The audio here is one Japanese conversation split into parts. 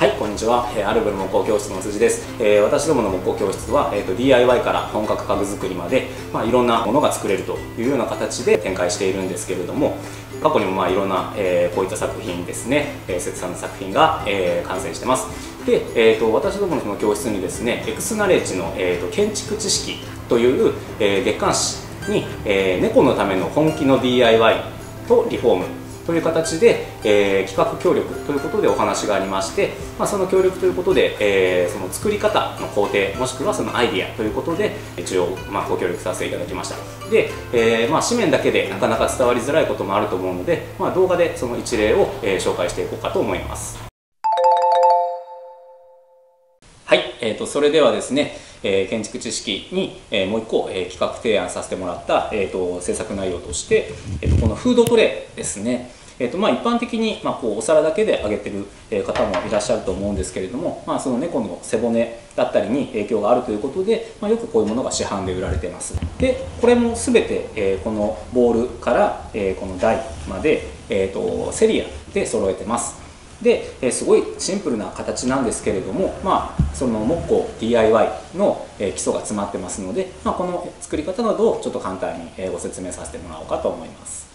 はいこんにちは、えー、アルブル木工教室の辻です、えー、私どもの木工教室は、えーと、DIY から本格家具作りまで、まあ、いろんなものが作れるというような形で展開しているんですけれども過去にもまあいろんな、えー、こういった作品ですね、えー、節さんの作品が、えー、完成してます。で、えーと、私どもの教室にですねエクスナレッジの、えーと、建築知識という、えー、月刊誌に、えー、猫のための本気の DIY とリフォームという形で、えー、企画協力ということでお話がありまして、まあ、その協力ということで、えー、その作り方の工程もしくはそのアイディアということで一応、まあ、ご協力させていただきました。で、えーまあ、紙面だけでなかなか伝わりづらいこともあると思うので、まあ、動画でその一例を、え、紹介していこうかと思います。はい、えーと、それではですね、えー、建築知識に、えー、もう一個、えー、企画提案させてもらった、えーと、制作内容として、えーと、このフードトレイですね、えーとまあ、一般的に、まあ、こうお皿だけで揚げてる方もいらっしゃると思うんですけれども、まあ、その猫の背骨だったりに影響があるということで、まあ、よくこういうものが市販で売られてますでこれも全て、えー、このボールから、えー、この台まで、えーとセリアで揃えてますで、えすごいシンプルな形なんですけれども、まあ、その木工 DIY の、え基礎が詰まってますので、まあ、この作り方などをちょっと簡単に、えご説明させてもらおうかと思います。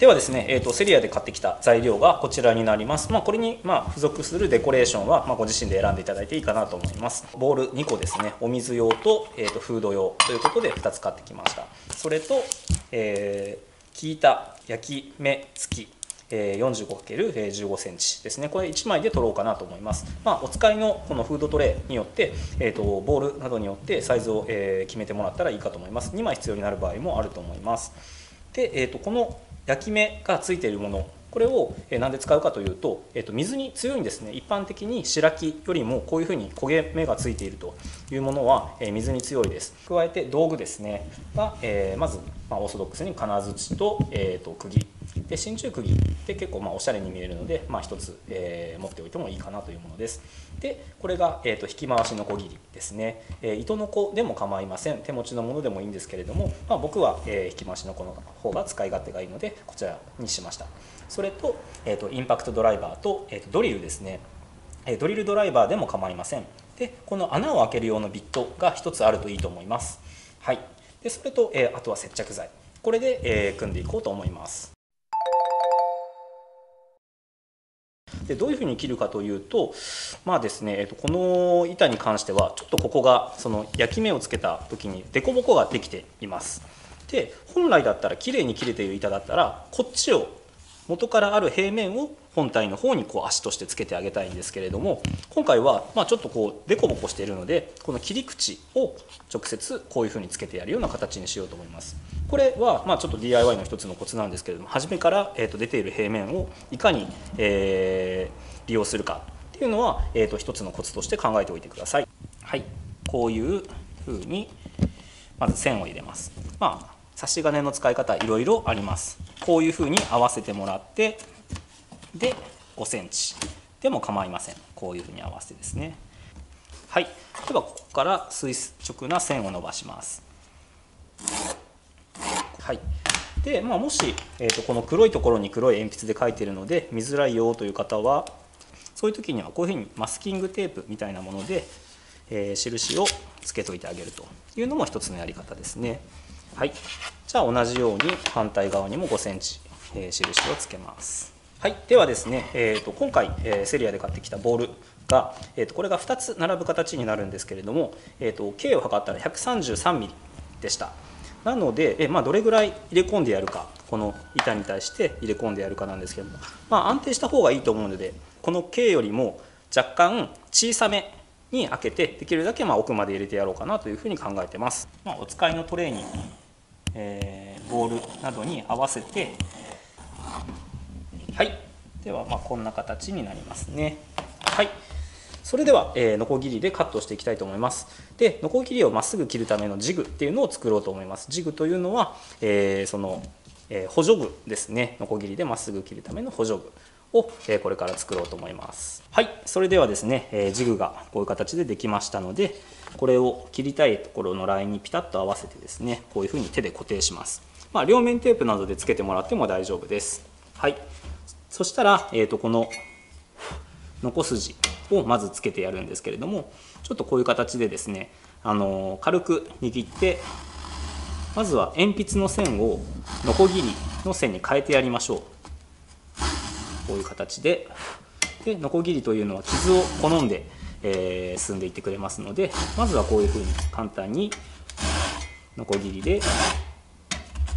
ではですね、えーと、セリアで買ってきた材料がこちらになります。まあ、これにま付属するデコレーションは、ま、ご自身で選んでいただいていいかなと思います。ボール2個ですね、お水用と,、えーとフード用ということで2つ買ってきました。それと、えー桐板焼き目付き 45×15 センチですねこれ1枚で取ろうかなと思います、まあ、お使いのこのフードトレイによって、えーと、ボールなどによってサイズを、え決めてもらったらいいかと思います2枚必要になる場合もあると思いますで、えーと、この焼き目がついているものこれを何で使うかというと、えー、と水に強いんですね。一般的に白木よりもこういうふうに焦げ目がついているというものは、え水に強いです。加えて道具ですね。が、えまず、まオーソドックスに金槌と,、えー、と釘で真鍮釘って結構まあおしゃれに見えるので、まあ、一つ、えー、持っておいてもいいかなというものです。でこれが、えーと、引き回しのこぎりですね、えー、糸の子でも構いません。手持ちのものでもいいんですけれども、まあ、僕は、えー、引き回しの子の方が使い勝手がいいのでこちらにしました。それと,、えーと、インパクトドライバーと,、えーと、ドリルですね。ドリルドライバーでも構いません。でこの穴を開ける用のビットが1つあるといいと思います。はい。でそれと、えー、あとは接着剤。これで、えー、組んでいこうと思います。でどういうふうに切るかというとまあですね、えっと、この板に関してはちょっとここがその焼き目をつけた時に凸凹ができています。で本来だったら綺麗に切れている板だったらこっちを元からある平面を本体の方にこう足としてつけてあげたいんですけれども今回はまちょっとこう凸凹しているのでこの切り口を直接こういうふうにつけてやるような形にしようと思います。これはまちょっと DIY の一つのコツなんですけれども初めから、え、と出ている平面をいかに、え、利用するかっていうのは、え、と一つのコツとして考えておいてください。はい。こういうふうにまず線を入れます。まあ差し金の使い方いろいろあります。こういうふうに合わせてもらってで5センチ。でも構いません。こういうふうに合わせてですね。はい。ではここから垂直な線を伸ばします。はい。で、まあ、もし、えーと、この黒いところに黒い鉛筆で書いてるので見づらいよという方はそういう時にはこういうふうにマスキングテープみたいなもので、えー、印をつけといてあげるというのも一つのやり方ですね。はい。じゃあ同じように反対側にも5センチ、えー、印をつけます。はい、ではですね、えーと、今回、えー、セリアで買ってきたボールが、えーと、これが2つ並ぶ形になるんですけれども、えーと、径を測ったら 133mm でした。なので、えー、まあ、どれぐらい入れ込んでやるかこの板に対して入れ込んでやるかなんですけども、まあ、安定した方がいいと思うのでこの径よりも若干小さめに開けてできるだけま奥まで入れてやろうかなというふうに考えてます、まあ、お使いのトレーに、えー、ボールなどに合わせて。はい。ではまこんな形になりますね。はい。それでは、えー、ノコギリでカットしていきたいと思います。でノコギリをまっすぐ切るためのジグっていうのを作ろうと思います。ジグというのは、えー、その、え、補助具ですね。ノコギリでまっすぐ切るための補助具。を、これから作ろうと思います。はい。それではですね、ジグがこういう形でできましたのでこれを切りたいところのラインにピタッと合わせてですねこういうふうに手で固定します。まあ、両面テープなどでつけてもらっても大丈夫です。はい。そしたら、えー、とこのノコ筋をまずつけてやるんですけれどもちょっとこういう形でですねあの軽く握ってまずは鉛筆の線をノコギリの線に変えてやりましょう。こういう形ででノコギリというのは傷を好んで、えー、進んでいってくれますのでまずはこういうふうに簡単にノコギリで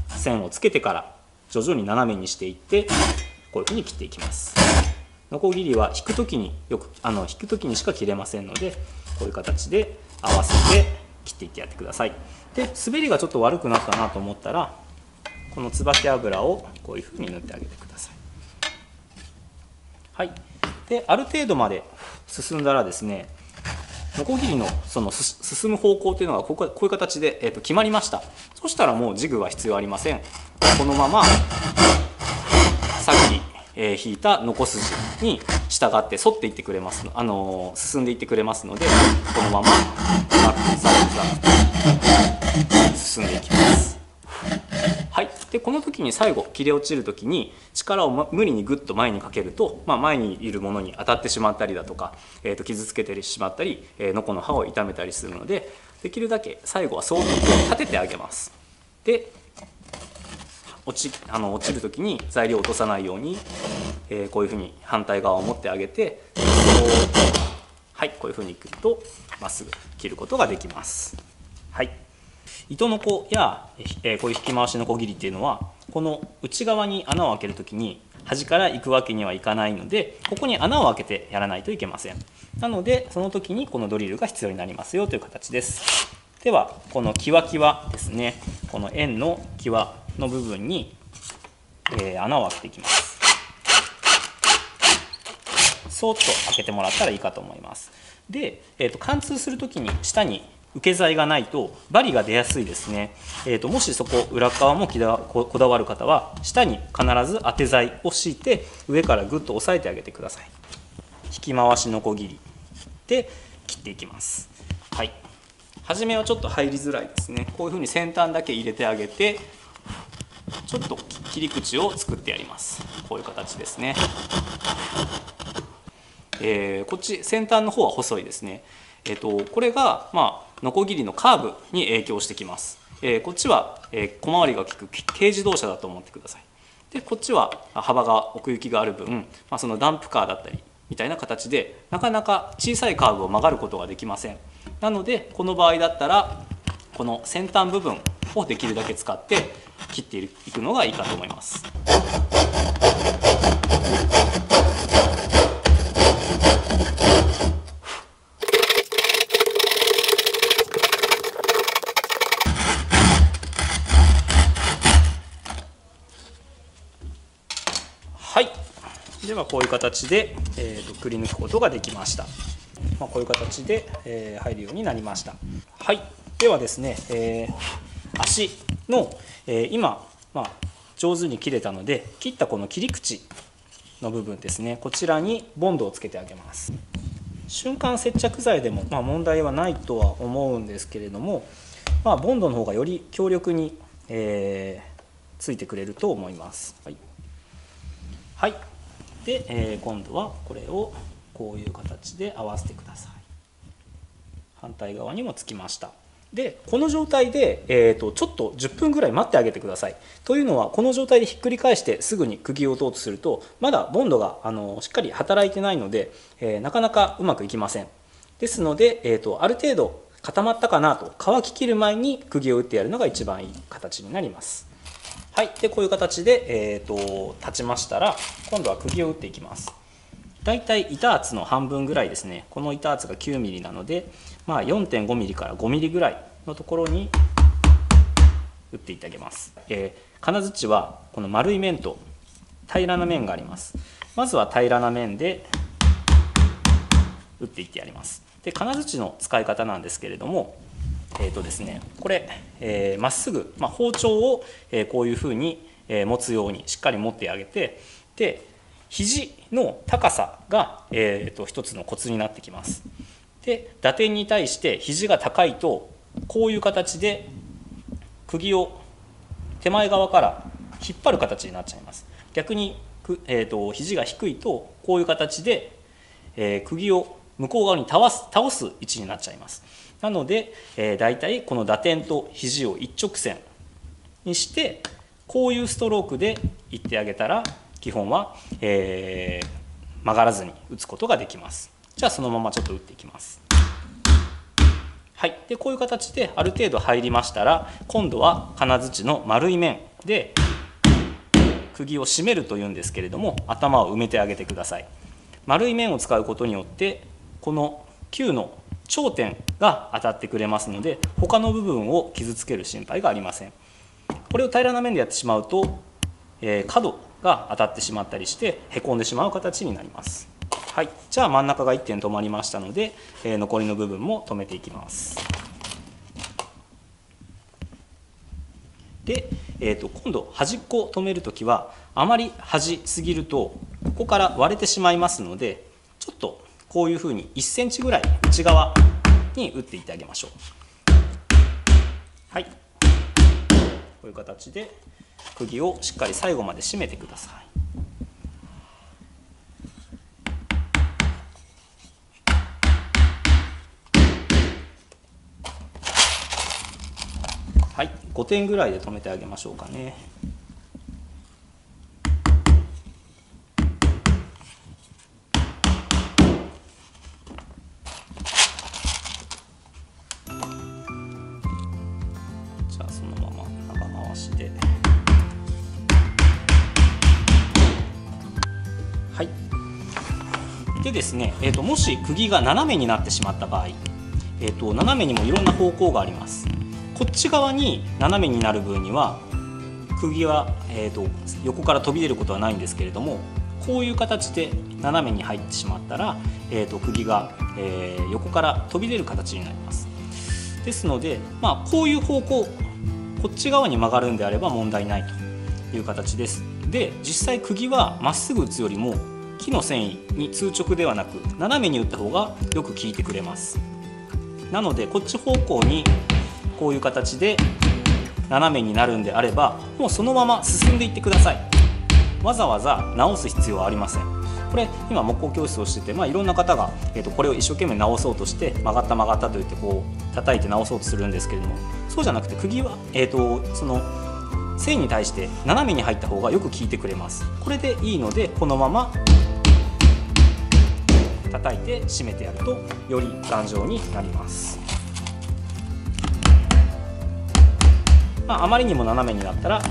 線をつけてから徐々に斜めにしていってこういうふうに切っていきます。ノコギリは引く時によくあの引く時にしか切れませんのでこういう形で合わせて切っていってやってください。で滑りがちょっと悪くなったなと思ったらこの椿油をこういうふうに塗ってあげてください。はい。である程度まで進んだらですねノコギリのその進む方向というのがこここういう形で、えー、と決まりました。そしたらもうジグは必要ありません。このままさっき、えー、引いたノコ筋に従って沿っていってくれますあのー、進んでいってくれますのでこのままザッザッザッ進んでいきます。でこの時に最後切れ落ちる時に力を無理にグッと前にかけると、まあ、前にいるものに当たってしまったりだとか、えー、と傷つけてしまったり、えー、ノコの刃を痛めたりするのでできるだけ最後は装具を立ててあげます。で落ちあの落ちる時に材料を落とさないように、えー、こういうふうに反対側を持ってあげてはいこういうふうにいくとまっすぐ切ることができます。はい。糸の子や、え、こういう引き回しのこぎりっていうのはこの内側に穴を開ける時に端から行くわけにはいかないのでここに穴を開けてやらないといけません。なのでその時にこのドリルが必要になりますよという形です。ではこのキワキワですね。この円の際の部分に、えー、穴を開けていきます。そっと開けてもらったらいいかと思います。で、えーと、貫通する時に下に受け材がないとバリが出やすいですね、えーと、もしそこ裏側もこだわる方は下に必ず当て材を敷いて上からぐっと押さえてあげてください。引き回しのこぎりで切っていきます。はい。初めはちょっと入りづらいですね。こういうふうに先端だけ入れてあげてちょっと切り口を作ってやります。こういう形ですね。えー、こっち先端の方は細いですね。えっ、とこれがまあノコギリのカーブに影響してきます。えー、こっちは、えー、小回りが利く軽自動車だと思ってください。でこっちは幅が奥行きがある分、まあ、そのダンプカーだったりみたいな形でなかなか小さいカーブを曲がることができません。なのでこの場合だったらこの先端部分をできるだけ使って切っていくのがいいかと思います。ではこういう形で、えーと、くり抜くことができました、まあ、こういう形で、えー、入るようになりました。はい。ではですね、えー、足の、えー、今、まあ、上手に切れたので切ったこの切り口の部分ですね。こちらにボンドをつけてあげます。瞬間接着剤でも、まあ、問題はないとは思うんですけれども、まあ、ボンドの方がより強力に、えー、ついてくれると思います。はい、はい。で、えー、今度はこれをこういう形で合わせてください。反対側にもつきました。でこの状態で、えーと、ちょっと10分ぐらい待ってあげてください。というのはこの状態でひっくり返してすぐに釘を打とうとするとまだボンドがあのしっかり働いてないので、えー、なかなかうまくいきません。ですので、えーと、ある程度固まったかなと乾ききる前に釘を打ってやるのが一番いい形になります。はい、でこういう形で、えーと、立ちましたら今度は釘を打っていきます。だいたい板厚の半分ぐらいですね。この板厚が 9mm なので、まあ、4.5mm から 5mm ぐらいのところに打っていってあげます、えー、金槌はこの丸い面と平らな面があります。まずは平らな面で打っていってやります。で金槌の使い方なんですけれどもえーとですね、これ、えー、っすぐ、まあ、包丁を、え、こういうふうに、え、持つようにしっかり持ってあげてで肘の高さが、えーと、一つのコツになってきます。で打点に対して肘が高いとこういう形で釘を手前側から引っ張る形になっちゃいます。逆にく、えーと、肘が低いとこういう形で、えー、釘を向こう側に倒す倒す位置になっちゃいますなので、えー、大体この打点と肘を一直線にしてこういうストロークでいってあげたら基本は、えー、曲がらずに打つことができます。じゃあそのままちょっと打っていきます。はい、でこういう形である程度入りましたら今度は金槌の丸い面で釘を締めるというんですけれども頭を埋めてあげてください。丸い面を使うことによってこの球の頂点が当たってくれますので他の部分を傷つける心配がありません。これを平らな面でやってしまうと、えー、角が当たってしまったりしてへこんでしまう形になります。はい、じゃあ真ん中が1点止まりましたので、えー、残りの部分も止めていきます。で、えーと、今度端っこを止める時はあまり端すぎるとここから割れてしまいますのでちょっとこういうふうに1センチぐらい内側に打っていってあげましょう。はい。こういう形で釘をしっかり最後まで締めてください。はい。5点ぐらいで止めてあげましょうかね。でですね、えーと、もし釘が斜めになってしまった場合、えーと斜めにもいろんな方向があります。こっち側に斜めになる分には釘は、えーと、横から飛び出ることはないんですけれどもこういう形で斜めに入ってしまったら、えーと、釘が、えー、横から飛び出る形になります。ですので、まあ、こういう方向こっち側に曲がるんであれば問題ないという形です。で実際釘はまっすぐ打つよりも木の繊維に通直ではなく斜めに打った方がよく効いてくれます。なのでこっち方向にこういう形で斜めになるんであればもうそのまま進んでいってください。わざわざ直す必要はありません。これ今木工教室をしてて、まあ、いろんな方が、えーと、これを一生懸命直そうとして曲がった曲がったと言ってこう叩いて直そうとするんですけれどもそうじゃなくて釘は、えーと、その線に対して斜めに入った方がよく効いてくれます。これでいいのでこのまま叩いて締めてやるとより頑丈になります。まあ、あまりにも斜めになったら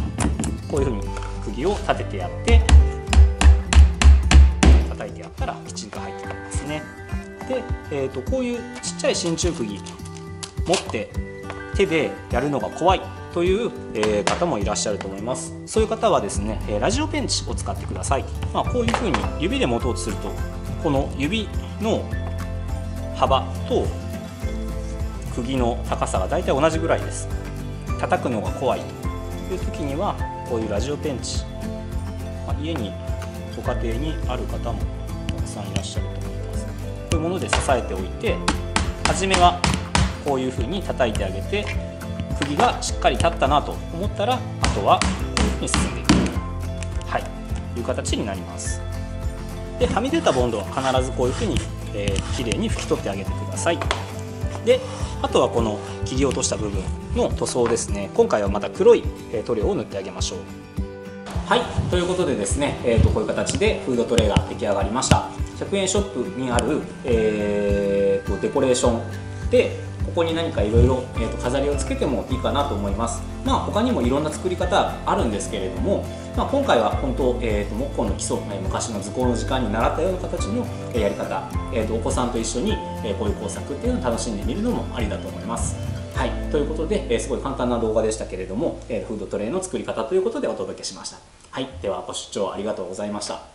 こういうふうに釘を立ててやって叩いてやったらきちんと入ってくれますね。で、えーと、こういうちっちゃい真鍮釘持って手でやるのが怖いという、方もいらっしゃると思います。そういう方はですねラジオペンチを使ってください、まあ、こういうふうに指で持とうとするとこの指の幅と釘の高さが大体同じぐらいです。叩くのが怖いという時にはこういうラジオペンチ、まあ、家にご家庭にある方もたくさんいらっしゃると思います。こういうもので支えておいて初めはこういうふうに叩いてあげて釘がしっかり立ったなと思ったらあとはこういうふうに進んでいく。はい。いう形になります。ではみ出たボンドは必ずこういうふうに、えー、きれいに拭き取ってあげてください。であとはこの切り落とした部分の塗装ですね。今回はまた黒い塗料を塗ってあげましょう。はい。ということでですね、えー、とこういう形でフードトレイが出来上がりました。100円ショップにある、えー、とデコレーションでここに何かいろいろ飾りをつけてもいいかなと思います。まあ他にもいろんな作り方あるんですけれども、まあ、今回は本当、えーと、木工の基礎、昔の図工の時間に習ったような形のやり方、えーと、お子さんと一緒に、えこういう工作っていうのを楽しんでみるのもありだと思います。はい、ということで、えー、すごい簡単な動画でしたけれども、えー、フードトレイの作り方ということでお届けしました。はい、ではご視聴ありがとうございました。